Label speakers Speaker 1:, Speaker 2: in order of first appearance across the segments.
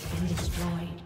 Speaker 1: Has been destroyed.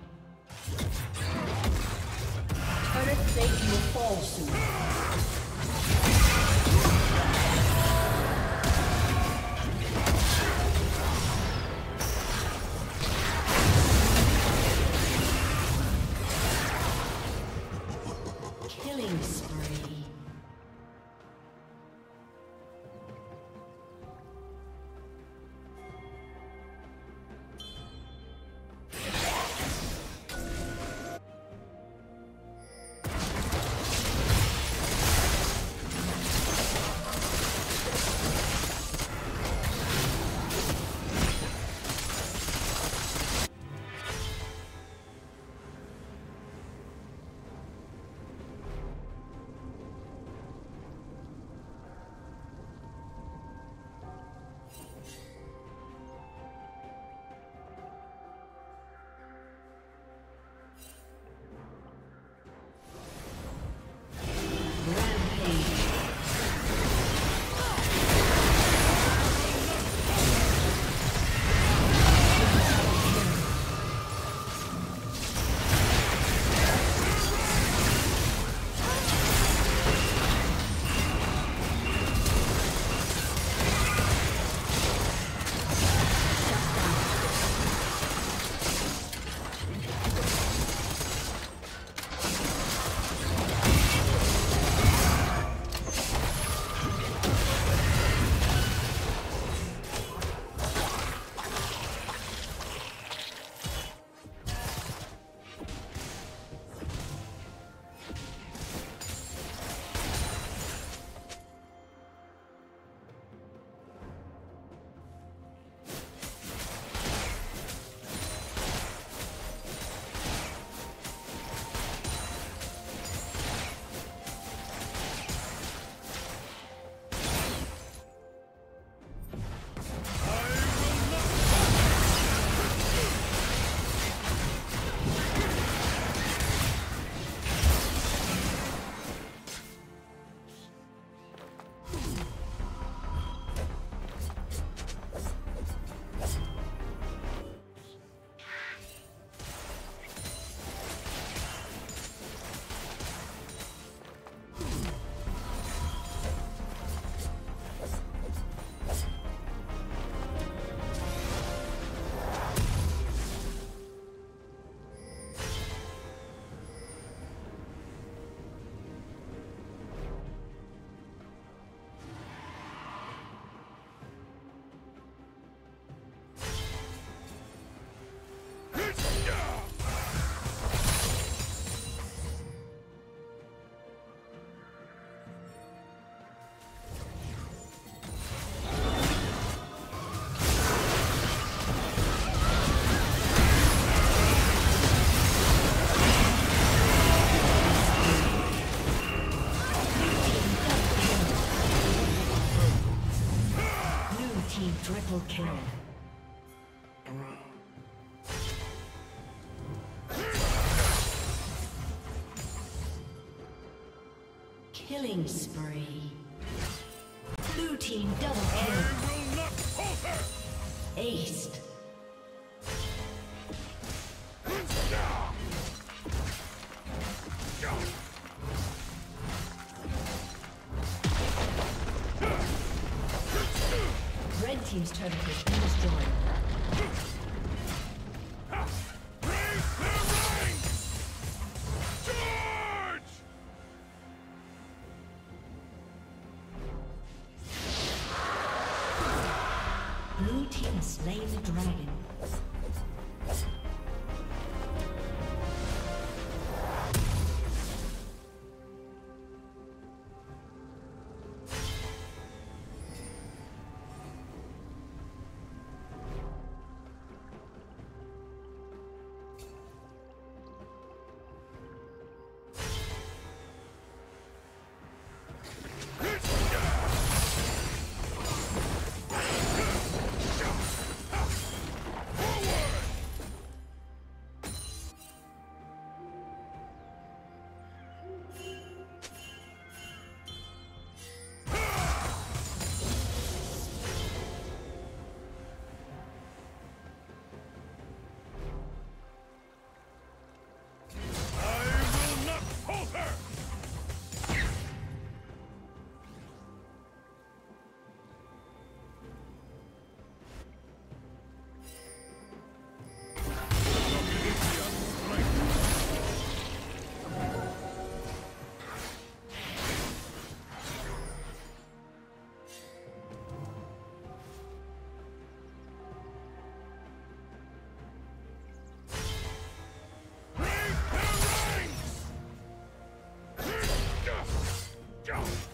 Speaker 1: Killing spree. Blue team double kill. Aced. Red team's turret has been destroyed. Jump!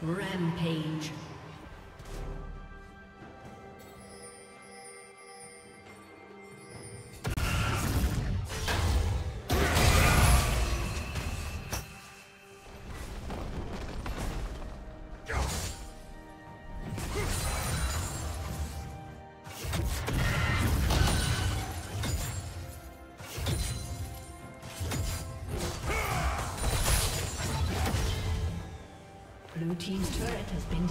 Speaker 1: Rampage.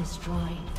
Speaker 1: Destroyed.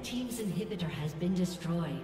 Speaker 1: Red Team's inhibitor has been destroyed.